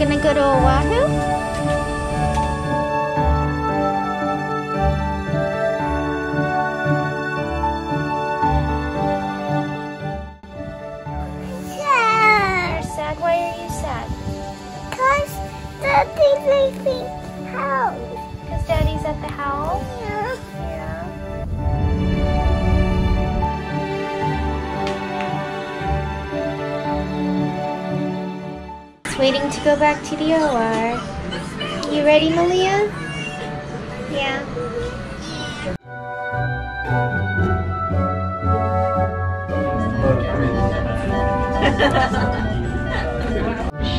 gonna go to Oahu? You're sad? Why are you sad? Cause daddy's leaving house. Because daddy's at the house? Waiting to go back to the OR. You ready, Maliyah? Yeah.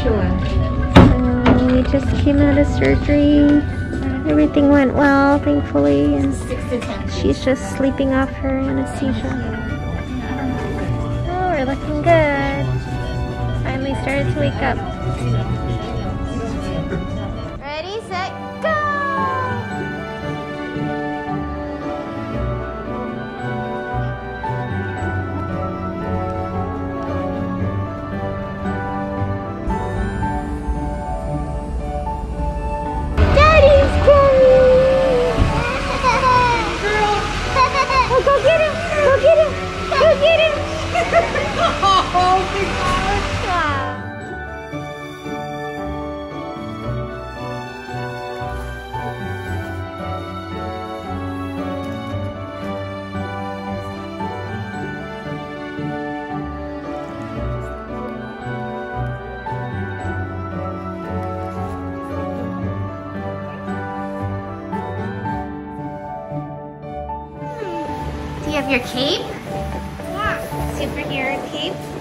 Sure. So we just came out of surgery. Everything went well, thankfully, and she's just sleeping off her anesthesia. Oh, we're looking good. Finally started to wake up. You have your cape? Yeah. Superhero cape?